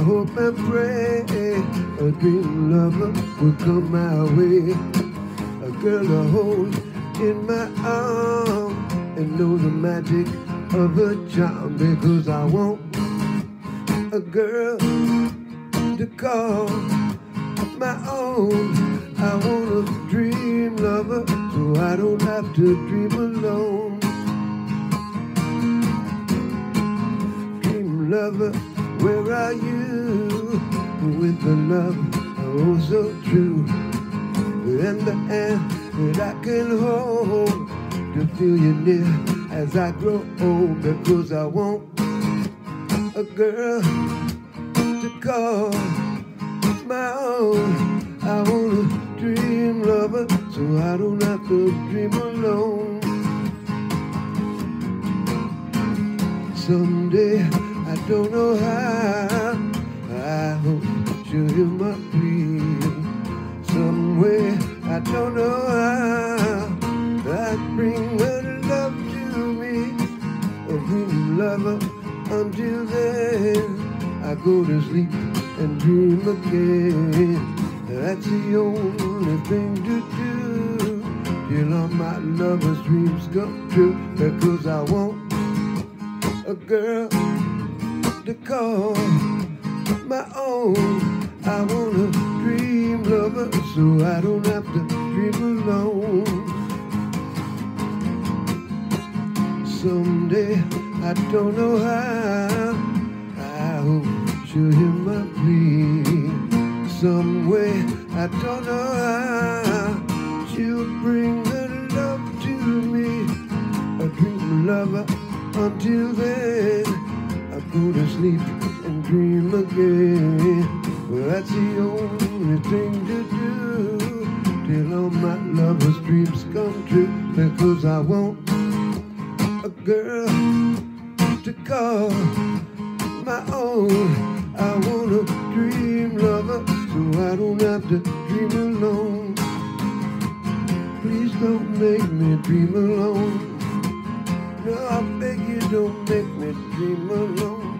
hope and pray a dream lover will come my way. A girl to hold in my arms and know the magic of her charm because I want a girl to call my own. I want a dream lover so I don't have to dream alone. Dream lover, where are you? With the love oh so true, and the hand that I can hold to feel you near as I grow old because I want a girl to call my own. I want a dream lover so I don't have to dream alone. Someday, I don't know how, she'll hear my plea. Some way, I don't know how, I bring her love to me. A dream lover until then, I go to sleep and dream again. That's the only thing to do till all my lover's dreams come true. Because I want a girl to call my own. I want a dream lover so I don't have to dream alone. Someday, I don't know how, I hope she'll hear my plea. Some way, I don't know how, she'll bring the love to me. A dream lover until then, I go to sleep and dream again. Thing to do till all my lover's dreams come true. Because I want a girl to call my own. I want a dream lover so I don't have to dream alone. Please don't make me dream alone. No, I beg you don't make me dream alone.